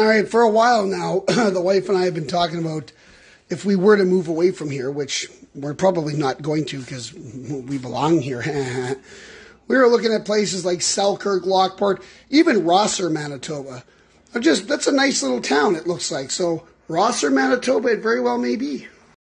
All right, for a while now, the wife and I have been talking about if we were to move away from here, which we're probably not going to because we belong here. we were looking at places like Selkirk, Lockport, even Rosser, Manitoba. Just that's a nice little town. It looks like so. Rosser, Manitoba, it very well may be.